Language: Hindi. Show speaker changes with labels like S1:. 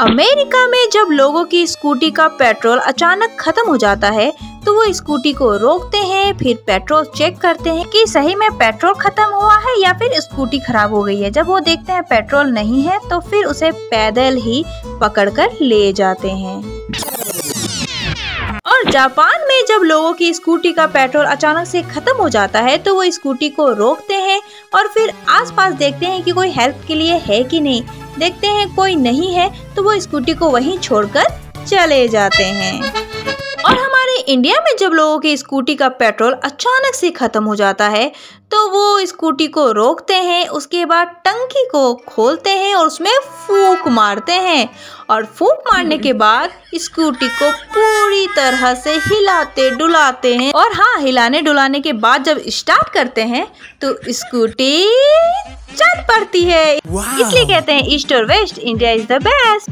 S1: अमेरिका में जब लोगों की स्कूटी का पेट्रोल अचानक खत्म हो जाता है तो वो स्कूटी को रोकते हैं, फिर पेट्रोल चेक करते हैं कि सही में पेट्रोल खत्म हुआ है या फिर स्कूटी खराब हो गई है। जब वो देखते हैं पेट्रोल नहीं है तो फिर उसे पैदल ही पकड़कर ले जाते हैं। और जापान में जब लोगों की स्कूटी का पेट्रोल अचानक से खत्म हो जाता है तो वो स्कूटी को रोकते हैं और फिर आसपास देखते हैं कि कोई हेल्प के लिए है कि नहीं। देखते हैं कोई नहीं है तो वो स्कूटी को वहीं छोड़कर चले जाते हैं। इंडिया में जब लोगों की स्कूटी का पेट्रोल अचानक से खत्म हो जाता है तो वो स्कूटी को रोकते हैं उसके बाद टंकी को खोलते हैं और उसमें फूक मारते हैं। और फूक मारने के बाद स्कूटी को पूरी तरह से हिलाते डुलाते हैं। और हाँ हिलाने डुलाने के बाद जब स्टार्ट करते हैं तो स्कूटी चल पड़ती है। इसलिए कहते हैं ईस्ट और west India is the best.